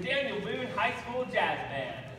the Daniel Boone High School Jazz Band.